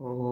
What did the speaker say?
Oh.